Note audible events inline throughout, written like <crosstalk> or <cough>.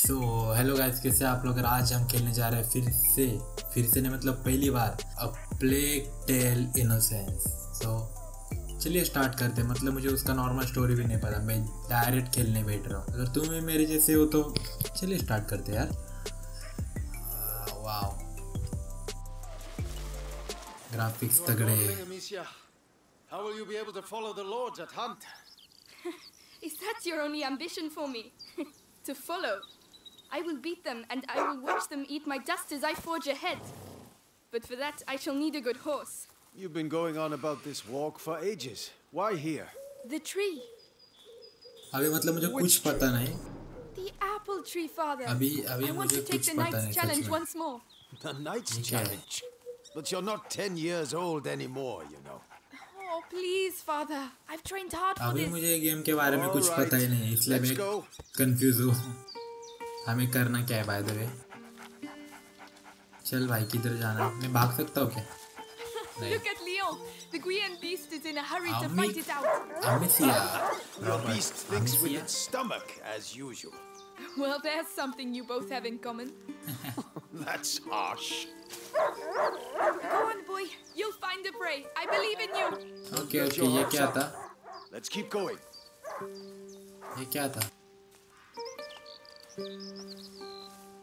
So hello guys कैसे आप लोग आज हम खेलने जा रहे हैं फिर से फिर से नहीं मतलब पहली बार a plague tale innocence so चलिए स्टार्ट करते हैं मतलब मुझे उसका नॉर्मल स्टोरी भी नहीं पता मैं डायरेक्ट खेलने बैठ रहा हूँ अगर तुम भी मेरे जैसे हो तो चलिए स्टार्ट करते यार वाओ ग्राफिक्स तगड़े हैं. How will you be able to follow the lords at hunt? <laughs> Is that your only ambition for me? <laughs> to follow? I will beat them and I will watch them eat my dust as I forge ahead. But for that, I shall need a good horse. You've been going on about this walk for ages. Why here? The tree. अभी मतलब मुझे कुछ पता नहीं The apple tree, father. अभी अभी I want मुझे to take कुछ the पता नहीं knight's सच challenge में once more. The Knight's Okay. Challenge. But you're not ten years old anymore, you know. Oh, please, father. I've trained hard for अभी this. मुझे game के बारे में कुछ Alright, पता ही नहीं इसलिए let's मैं go. कंफ्यूज हूँ हमें करना क्या है बाय द वे चल भाई किधर जाना है मैं भाग सकता हूँ क्या नहीं Look at Leon. The Guian beast is in a hurry to Ami- fight it out. Amicia Your beast thinks with Amicia? its stomach, as usual. Well, there's something you both have in common. <laughs> That's harsh. Go on, boy. You'll find the prey. I believe in you. Okay okay ये क्या था Let's keep going. ये क्या था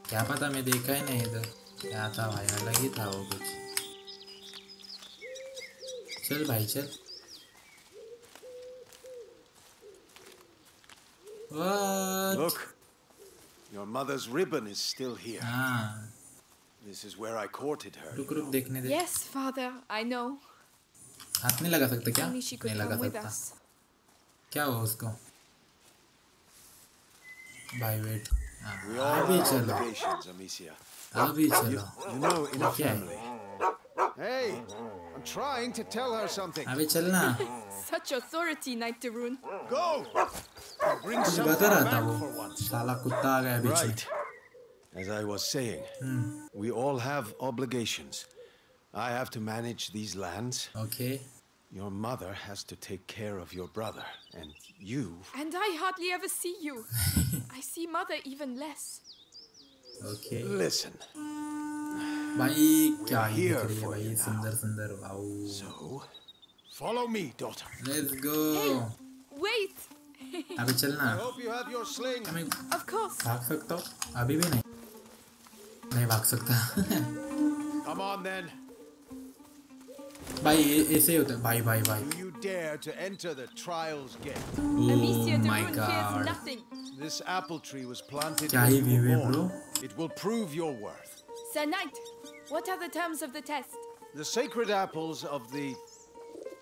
क्या पता मैं देखा ही नहीं इधर क्या था भाई अलग ही था वो कुछ चल भाई चल What? Look. Your mother's ribbon is still here. हाँ This is where I courted her. रुक रुक देखने दे Yes, father. I know. हाथ नहीं लगा सकता क्या Only she could नहीं लगा come with सकता us. क्या हुआ उसको भाई wait We all अभी have चलो obligations, Amicia. अभी चलो You know, in a Okay. family. Hey, I'm trying to tell her something. अभी चलना Such authority, Knight Darun. Go! Bring कुछ something बता रहा था back वो for once. साला कुत्ता आ गया बीच में Right. As I was saying, we all have obligations. I have to manage these lands. Okay Your mother has to take care of your brother. And you. And I hardly ever see you. <laughs> I see mother even less. Okay Listen. भाई क्या ही Here दिख रही है for भाई you सुंदर सुंदर wow So, follow me, daughter. Let's go Wait! <laughs> अभी चलना Hope you have your sling. मैं Of course. भाग सकता हूँ अभी भी नहीं नहीं भाग सकता Come on then. भाई ये- ऐसे ही होता है भाई भाई भाई Do you dare to enter the trials gate? Amicia oh my Darun fears god nothing. This apple tree was planted क्या when he you view were है, born. bro. It will prove your worth. Sir Knight, what are the terms of the test? The sacred apples of the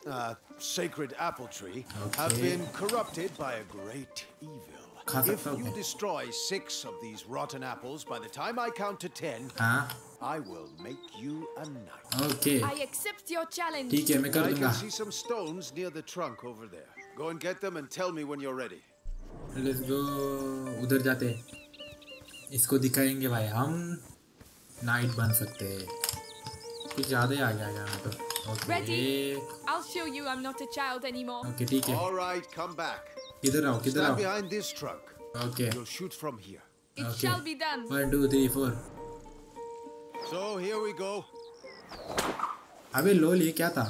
uh, sacred apple tree have Okay. been corrupted by a great evil. खा If सकता हूँ you क्या? destroy six of these rotten apples by the time I count to ten, हाँ I will make you a knight. Okay I accept your challenge. ठीक है मैं कर I दूंगा can see some stones near the trunk over there. Go and get them and tell me when you're ready. Let's go उधर जाते हैं। इसको दिखाएंगे भाई हम नाइट बन सकते हैं कुछ ज़्यादा ही आ गया यहाँ तो okay Ready? I'll show you I'm not a child anymore. Okay ठीक है All right, come back. किधर आओ किधर Stand आओ behind this trunk. Okay You'll shoot from here. It Okay. shall be done. One two three four So here we go. अबे lol ये क्या था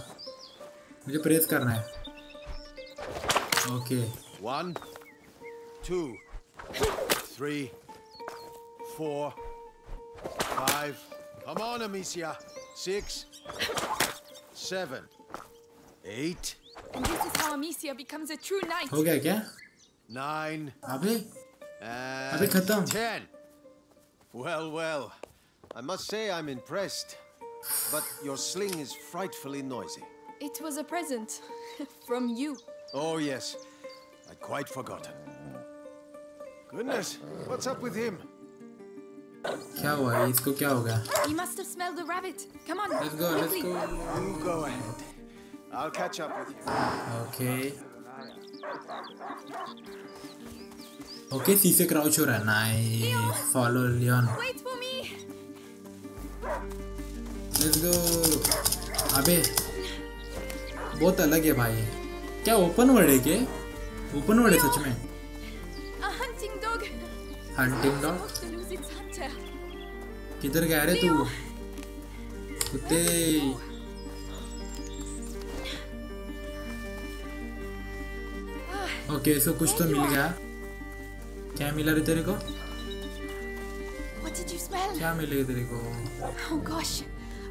मुझे प्रेस करना है okay One, two, three, four, five. Come on, Amicia. Six, seven, eight, And this is how Amicia becomes a true knight. हो गया क्या nine, अबे अबे खत्म ten. Well, well. I must say I'm impressed. But your sling is frightfully noisy. It was a present <laughs> from you. Oh, yes. I'd quite forgotten. Goodness, what's up with him? क्या हुआ ये? इसको क्या हो गया He must have smelled the rabbit. Come on, let's go let's quickly. Go You go ahead. I'll catch up with you. Okay okay C से crouch हो रहा है nice follow Leone Wait let's go अबे बहुत अलग है भाई। क्या ओपन वर्ल्ड है क्या? ओपन वर्ल्ड है सच में? Hunting dog. किधर गया रे तू? कुत्ते। ओके इसको कुछ तो मिल गया। क्या मिला रे तेरे को? क्या मिलेगा तेरे को? Oh gosh,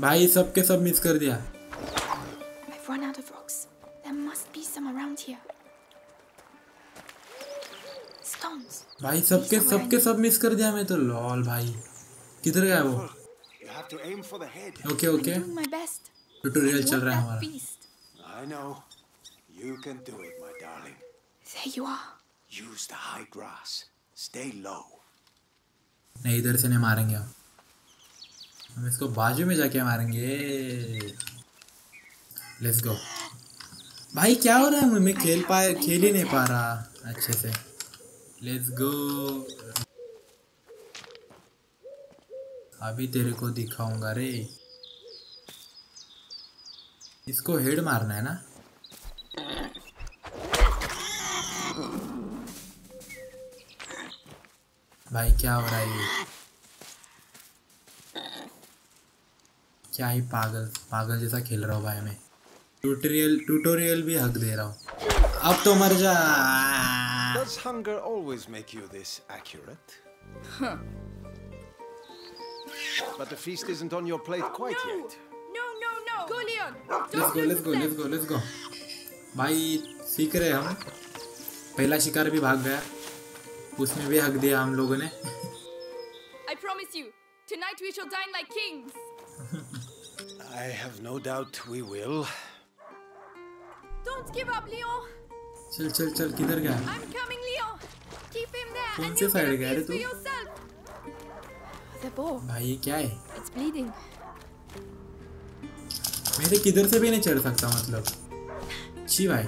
भाई सब के सब मिस कर दिया। भाई सब के सब के सब मिस कर दिया मैं तो। लॉल भाई। किधर गया वो? ओके ओके ट्यूटोरियल चल रहा है हमारा। I know you can do it my darling there you are use the high grass नहीं इधर से नहीं मारेंगे हम इसको बाजू में जाके मारेंगे। लेट्स गो भाई, क्या हो रहा है? मैं खेल पा खेल ही नहीं पा रहा अच्छे से। लेट्स गो अभी तेरे को दिखाऊँगा रे। इसको हेड मारना है ना? भाई, क्या हो रहा है ये? क्या ही पागल पागल जैसा खेल रहा हूँ भाई मैं ट्यूटोरियल ट्यूटोरियल भी हक दे रहा हूँ अब तो मर जा Does hunger always make you this accurate? But the feast isn't on your plate quite no. yet. No, no, no. Go, Leon. Let's go let's go let's go let's go भाई सीख रहे हम पहला शिकार भी भाग गया उसमें भी हक दिया हम लोगों ने I promise you, tonight we shall dine like kings. I have no doubt we will. Don't give up, Leon. चल चल चल किधर गया I'm coming, Leon. Keep him there, कौन and से you side get a गया रे piece for तू? yourself. The boar. भाई ये क्या है It's bleeding. मेरे किधर से भी नहीं चढ़ सकता मतलब छी भाई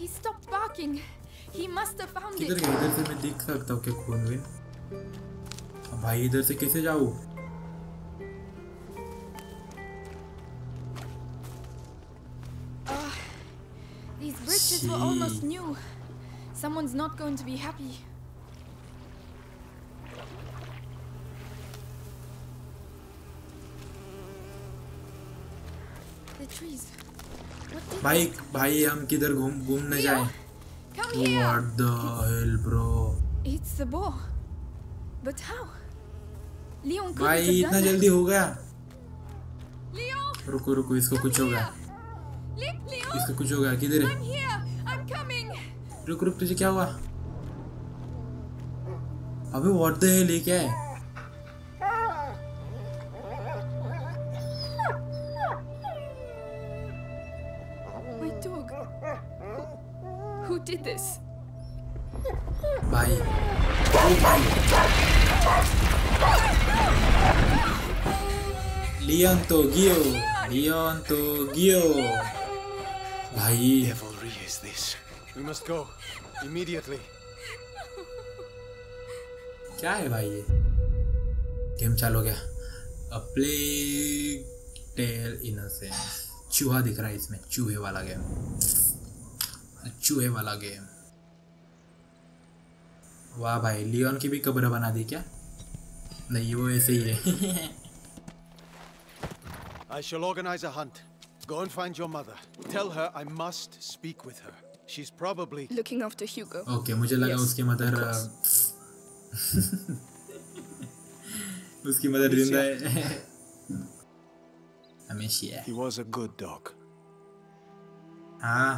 He stopped barking. He must have found किधर it. गया इधर से मैं दिख सकता हूँ क्या खून विन अब भाई इधर से कैसे जाऊँ These were almost new. Someone's not going to be happy. The trees. What भाई भाई हम किधर घूम घूम न जाए! What the hell bro It's the boar. But how? भाई इतना जल्दी हो गया। रुको रुको इसको कुछ हो गया इसको कुछ हो? गया किधर है रुक रुक तुझे क्या हुआ? अबे व्हाट द है? My dog who did this Leon तो गियो लियोन तो भाई Devilry is this? We must go. Immediately. क्या है भाई ये? गेम चालू हो गया। अ प्लेग टेल इनोसेंस चूहा दिख रहा है इसमें। चूहे वाला गेम चूहे वाला गेम वाह भाई लियोन की भी कब्र बना दी क्या? नहीं वो ऐसे ही है। <laughs> I shall organize a hunt. Go and find your mother. Tell her I must speak with her. She's probably. Looking after Hugo. Okay मुझे लगा Yes, उसकी मदर उसकी मदर ज़िंदा है हमेशा He was a good dog. हाँ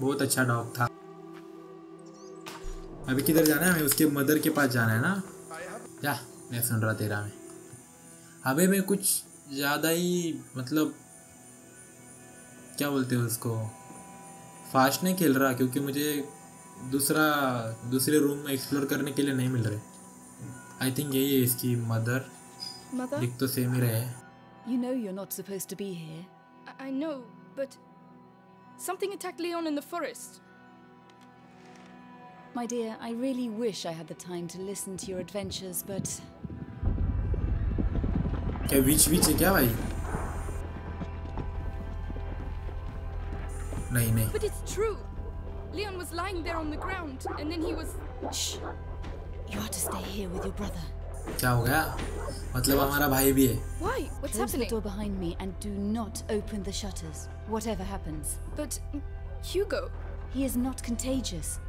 बहुत अच्छा डॉग था अभी किधर जाना है हमें उसके मदर के पास जाना है ना जा मैं सुन रहा तेरा में अबे मैं कुछ ज़्यादा ही मतलब क्या बोलते हैं उसको फास्ट नहीं खेल रहा क्योंकि मुझे दूसरा दूसरे रूम में एक्सप्लोर करने के लिए नहीं मिल रहे आई थिंक यही है इसकी मदर Mother? दिख तो सेम ही रहे You know you're not supposed to be here. I, I know, but something attacked Leon in the forest. My dear, I really wish I had the time to listen to your adventures, but क्या विच विच है क्या भाई नहीं नहीं But it's true. Leon was lying there on the ground, and then he was. shh. You are to stay here with your brother. क्या हो गया मतलब हमारा भाई भी है Why? What's Close the happening? door behind me and do not open the shutters, whatever happens. But mm, Hugo. He is not contagious.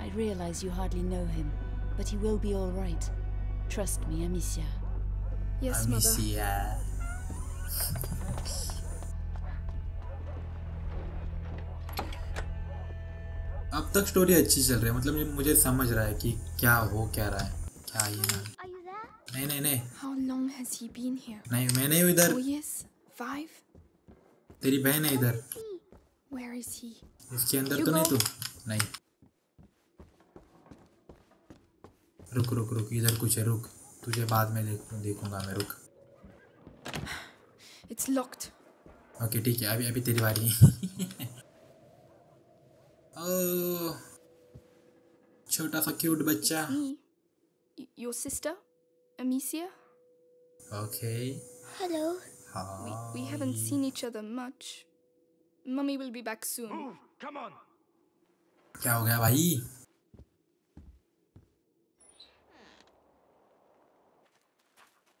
I realize you hardly know him, but he will be all right. Trust me, Amicia. Yes, mother. अमीसिया अब तक story अच्छी चल रही है मतलब मुझे समझ रहा है कि क्या हो क्या रहा है क्या ये ना you there? नहीं नहीं नहीं How long has he been here? नहीं मैं नहीं इधर years? Five? तेरी बहन है इधर Where is he? इसके अंदर तो नहीं तू नहीं रुक रुक रुक इधर कुछ है रुक तुझे बाद में देख देखूँगा मैं रुक। इट्स लॉक्ड ओके ठीक है अभी अभी तेरी बारी। <laughs> ओ छोटा सा क्यूट बच्चा। Your sister Amicia okay hello we haven't seen each other much mummy will be back soon क्या हो गया भाई?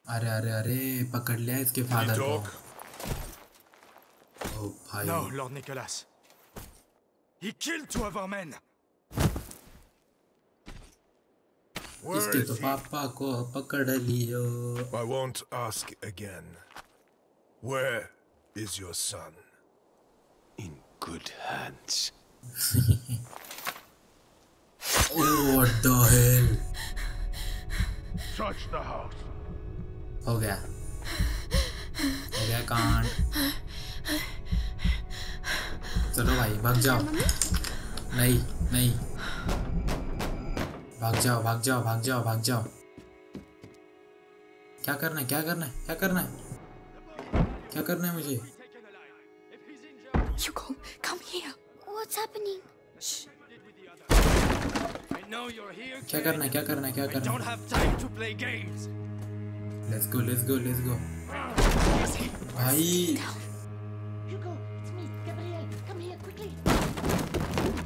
अरे अरे अरे पकड़ लिया इसके फादर को Dog. ओ भाई No, Lord Nicholas. He killed two of our men. Where इसके is तो he? पापा को पकड़ लियो I won't ask again. Where is your son? In good hands. <laughs> Oh what the hell Touch the house. हो गया हो गया कांड चलो भाई भाग जाओ नहीं नहीं भाग जाओ भाग जाओ भाग जाओ भाग जाओ क्या करना है क्या करना है क्या करना है क्या करना है मुझे Hugo, come here. What's happening? I know you're here. क्या करना है क्या करना है क्या करना Don't have time to play games. है Let's go, let's go, let's go. Aïe Hugo, it's me, Gabriel. Come here quickly.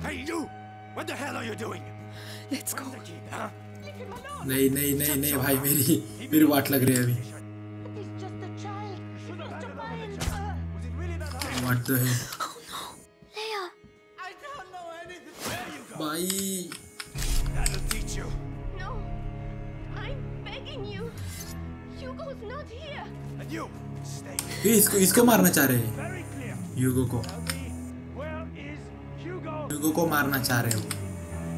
Hey you! What the hell are you doing? Let's go. नहीं नहीं नहीं नहीं भाई मेरी मेरी वाट लग रही है अभी व्हाट द हेल भाई ये इसको इसको मारना चाह रहे हैं। यूगो को। यूगो को मारना चाह रहे हो।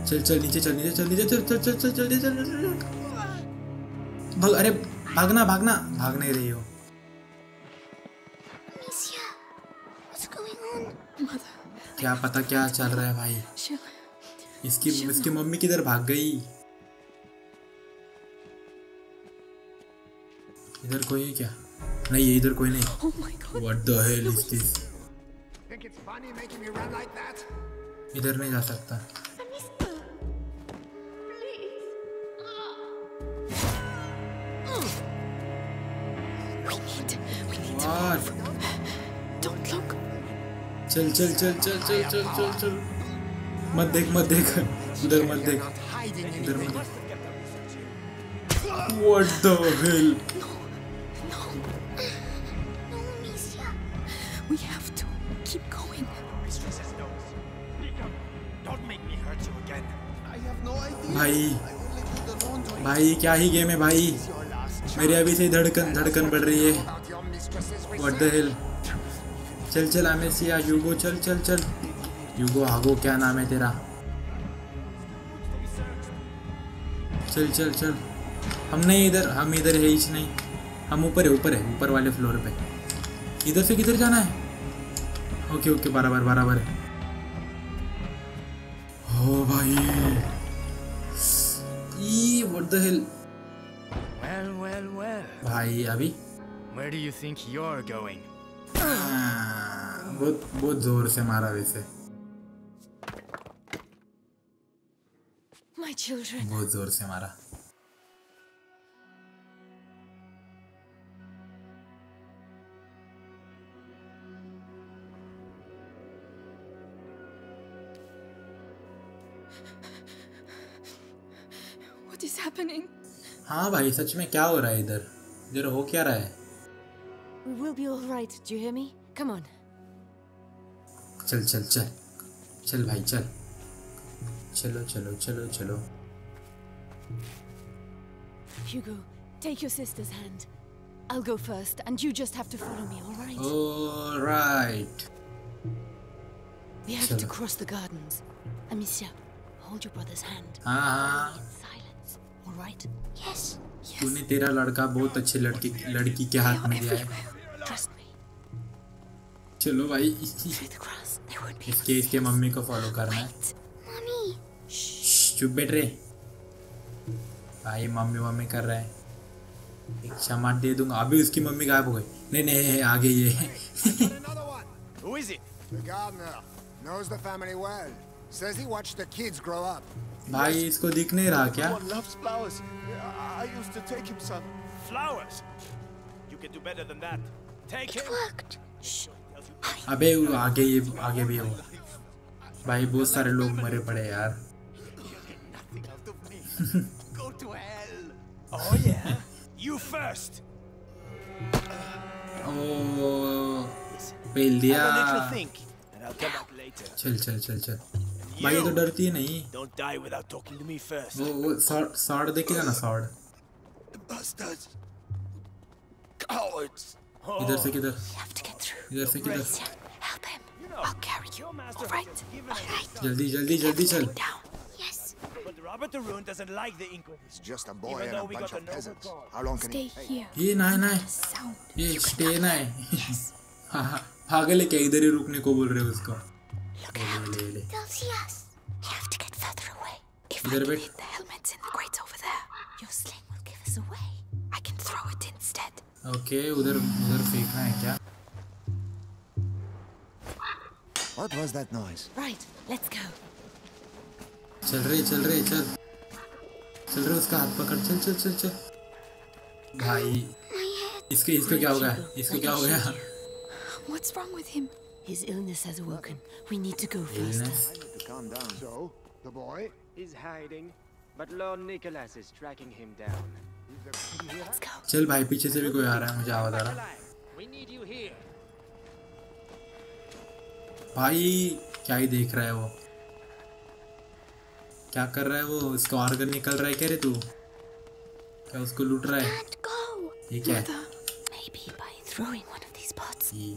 चल चल नीचे चल नीचे चल नीचे चल चल चल चल चल चल चल भाग अरे भागना भागना। भाग नहीं रही हो। क्या पता क्या चल रहा है भाई। इसकी इसकी मम्मी किधर भाग गई? इधर कोई है क्या? नहीं है इधर कोई नहीं. What the hell is this? इधर नहीं जा सकता। Look. चल चल चल चल चल चल चल चल। मत देख मत देख। उधर मत देख। इधर मत देख। व्हाट द हेल भाई, क्या ही गेम है भाई। मेरी अभी से धड़कन धड़कन बढ़ रही है। व्हाट द हेल चल चल अमेसिया यूगो चल चल चल। यूगो हागो क्या नाम है तेरा? चल चल चल। हम नहीं इधर, हम इधर है ही नहीं। हम ऊपर है ऊपर है, ऊपर वाले फ्लोर पे। इधर से किधर जाना है? ओके ओके बराबर बराबर है। The hill Well, well, well. भाई अभी Where do you think you're going? हाँ, बहुत बहुत ज़ोर से मारा वैसे My children. बहुत ज़ोर से मारा What is happening? हाँ भाई सच में क्या हो रहा है इधर इधर हो क्या रहा है We will be all right. Do you hear me? Come on. चल चल चल चल भाई चल चलो चलो चलो चलो Hugo, take your sister's hand. I'll go first, and you just have to follow me, all right? Alright. we have chalo. to cross the gardens. Amicia, hold your brother's hand. हाँ हाँ In silence, तूने तेरा लड़का बहुत अच्छे लड़की लड़की के हाथ में दिया है। चलो भाई इसके इसके मम्मी को फॉलो करना है। चुप बैठ रहे भाई मम्मी मम्मी कर रहे है। एक शमार दे दूँगा। अभी उसकी मम्मी गायब हो गई। नहीं नहीं आगे ये। Who is it? The gardener knows the family well. Says he watched the kids grow up. भाई इसको दिख नहीं रहा क्या? अबे आगे ये आगे भी होगा भाई बहुत सारे लोग मरे पड़े यार। दिया। चल चल चल चल। भाई ये तो डरती है नहीं Don't die without talking to me first. वो वो सॉर्ड सॉर्ड देखेगा ना सॉर्ड Bastards. Cowards. इधर से किधर. इधर से किधर help him. I'll carry you. All right. All right. जल्दी जल्दी जल्दी चल But Robert the Rune doesn't like the Inquisition. It's just a boy and a bunch of peasants. How long can Stay he here. ये ना ना. ये stay ना है हाँ हाँ है क्या इधर ही रुकने को बोल रहे हो उसको Look ले out. ले ले They'll see us. You have to get further away. If I इधर can बैठ hit the helmets in the grate over there, your sling will give us away. I can throw it instead. Okay उधर उधर फेंकना है क्या What was that noise? Right. Let's go. चल रहे चल रहे चल चल रहे उसका हाथ पकड़ चल चल चल चल भाई इसके इसको क्या हो गया इसको क्या हो गया What's wrong with him? His illness has awoken. We need to go faster. Illness? I need to calm down. So, the boy? He's hiding, but Lord Nicholas is tracking him down. Let's go. चल भाई पीछे से भी कोई आ रहा है मुझे आवाज आ रहा We need you here. भाई क्या ही देख रहा है वो क्या कर रहा है वो उसका ऑर्गन निकल रहा है क्या रे तू क्या उसको लूट रहा है Can't go. ये क्या है Maybe by throwing one of these pots. ये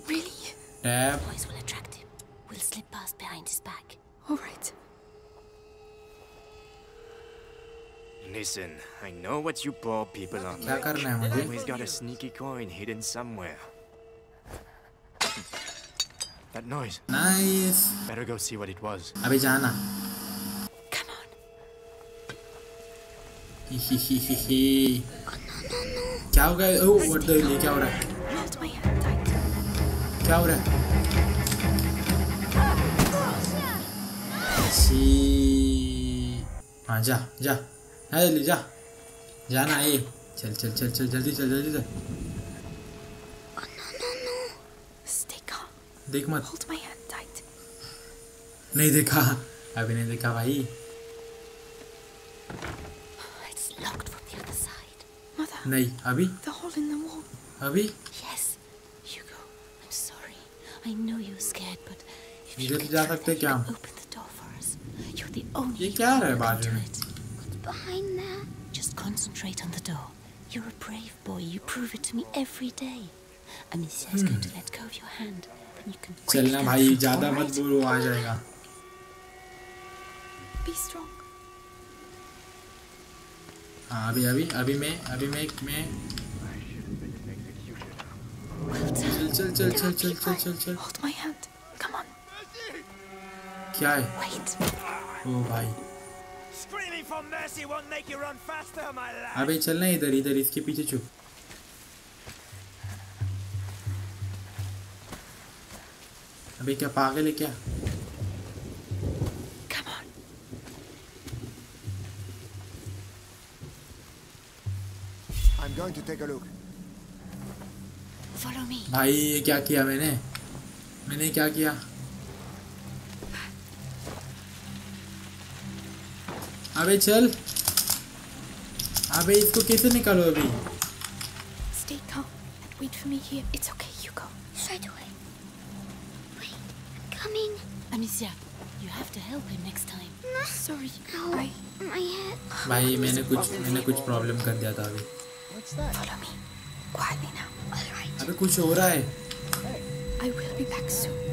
Really? Tab Boys will attract him. We'll slip past behind his back. All right. Listen, I know what you poor people are क्या like. करना है मुझे Always got a sneaky coin hidden somewhere. That noise. Nice Better go see what it was. अबे जाना Come on. ही ही ही ही ही क्या हो गया ओ what the ये क्या हो रहा है Hold my hand tight. क्या हो रहा है सी हाँ जा जा ना जल्दी जा जाना ये चल चल चल चल जल्दी चल जल्दी चल देख मत नहीं देखा अभी नहीं देखा भाई नहीं अभी अभी इधर जा सकते क्या हम the only ये क्या one रहा है who can बाजू do में? it. What's behind there? Just concentrate on the door. You're a brave boy. You prove it to me every day. Amicia is going to let go of your hand, and you can. quick चलना go भाई through, ज्यादा all मत right? बोलो आ जाएगा Be strong. हाँ अभी अभी अभी मैं अभी मैं मैं Well done. चल चल चल चल चल चल चल चल Hold my hand. Come on. क्या है Wait. भाई। अबे चलना इधर इधर इसके पीछे छुप। अबे क्या पागल है क्या? भाई ये क्या किया मैंने? मैंने क्या किया? अबे चल अबे इसको कैसे निकालो अभी Stay calm and wait for me here. It's okay, Hugo. Straight away. Wait, I'm coming. Amicia, you have to help him next time. No. Sorry, Ow, I. my head. भाई मैंने कुछ मैंने कुछ प्रॉब्लम कर दिया था अभी What's that? Follow me. Quietly now. All right. अबे कुछ हो रहा है I will be back soon.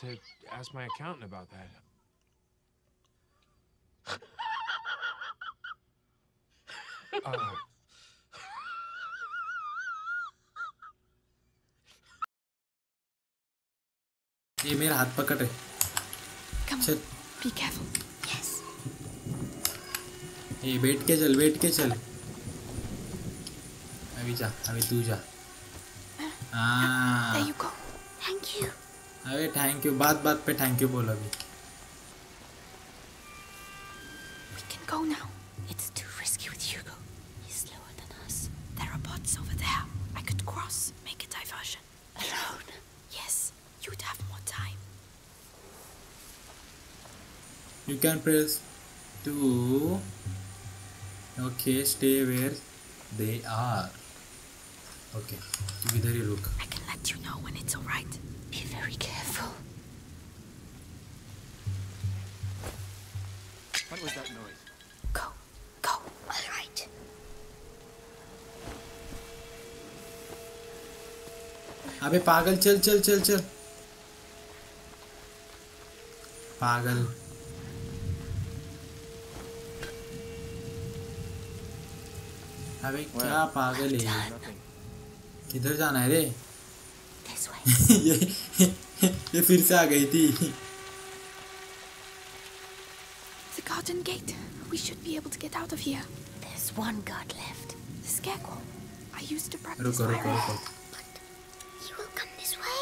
To ask my accountant about that. Uh, ये मेरा हाथ पकड़ रहे Come चल on, be careful. Yes. ये बैठ के चल बैठ के चल अभी जा अभी तू जा हाँ you. अबे थैंक यू बात बात पे थैंक यू बोल अभी We can go now. It's too risky with Hugo. He's slower than us. There are bots over there. I could cross, make a diversion. Alone. Yes, you'd have more time. you can press two okay stay where they are okay तू इधर ही रुक I can let you know when it's alright. Be very careful. What was that noise? Go, go. All right. अबे पागल चल चल चल चल पागल अबे क्या पागल है? किधर जाना है रे. ये ये फिर से आ गई थी The garden gate. We should be able to get out of here. There's one guard left. The scarecrow. I used to practice रुको my रुको रुको He will come this way.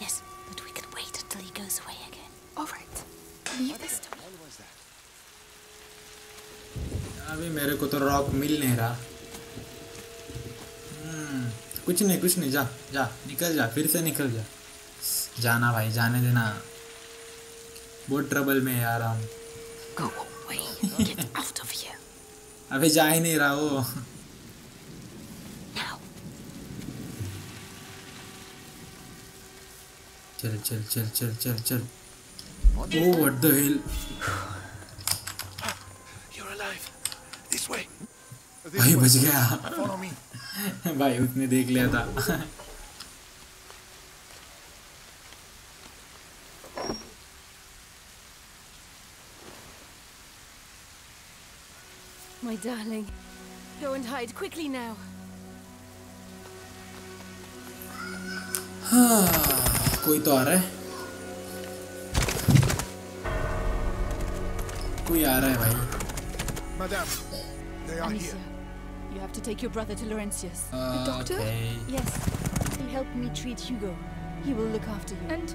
Yes, but we can wait until he goes away again. Alright. Leave this to me. अभी मेरे को तो rock मिल नहीं रहा हम्म, कुछ नहीं कुछ नहीं जा जा निकल जा फिर से निकल जा जाना भाई जाने देना बहुत ट्रबल में यार हम Go away. Get <laughs> out of here. अबे जा ही नहीं रहा वो चल चल चल चल चल चल ओ what the hell You're alive. This way. भाई बच गया. भाई उसने देख लिया था My darling. Go and hide quickly now. कोई तो आ रहा है कोई आ रहा है भाई Madame, they are here. you have to take your brother to Laurentius. Uh, doctor? okay. Yes, he helped me treat Hugo. He will look after you. And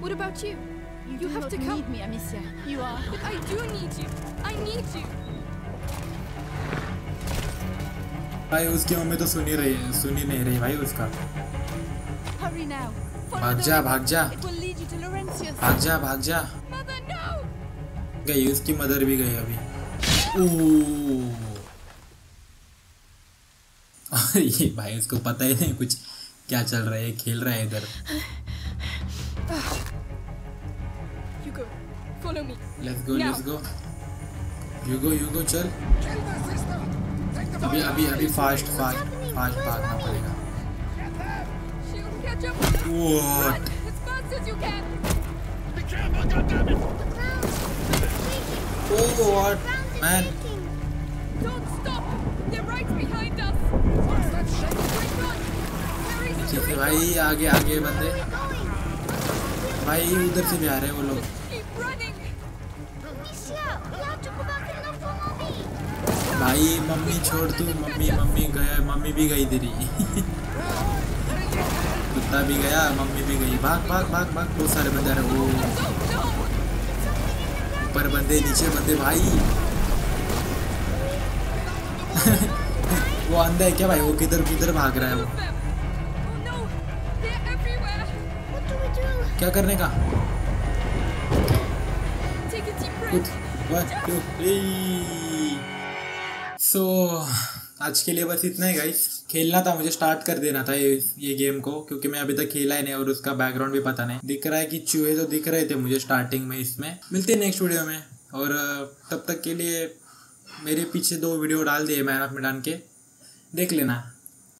what about you? you, you do have not to come. need me, Amicia. You are. <laughs> But I do need you. I need you. भाई उसकी mummy तो सुन ही रही सुन ही नहीं रही भाई उसका Hurry now. Follow भाग the जा river. भाग जा It will lead you to Laurentius. भाग जा भाग जा Mother, no! गई उसकी मदर भी गई अभी ओह। <laughs> ये भाई उसको पता ही नहीं कुछ क्या चल रहा है खेल रहा है इधर। चल। अभी अभी अभी फास्ट फास्ट फास्ट भागना पड़ेगा। व्हाट मैन oh, पीछे से भाई आगे आगे बंदे। भाई उधर से भी आ रहे हैं वो लोग। भाई मम्मी छोड़ तू। मम्मी मम्मी गया मम्मी भी गई तेरी। कुत्ता भी गया मम्मी भी गई। भाग भाग भाग भाग। बहुत सारे बंदे आ रहे वो ऊपर बंदे नीचे बंदे भाई। वो अंधा है क्या भाई? वो किधर किधर भाग रहा है वो? क्या करने का? सो so, आज के लिए बस इतना ही गाइस खेलना था मुझे स्टार्ट कर देना था ये ये गेम को क्योंकि मैं अभी तक खेला ही नहीं और उसका बैकग्राउंड भी पता नहीं। दिख रहा है कि चूहे तो दिख रहे थे मुझे स्टार्टिंग में इसमें। मिलते हैं नेक्स्ट वीडियो में। और तब तक के लिए मेरे पीछे दो वीडियो डाल दिए मैन ऑफ़ मैडान के। देख लेना।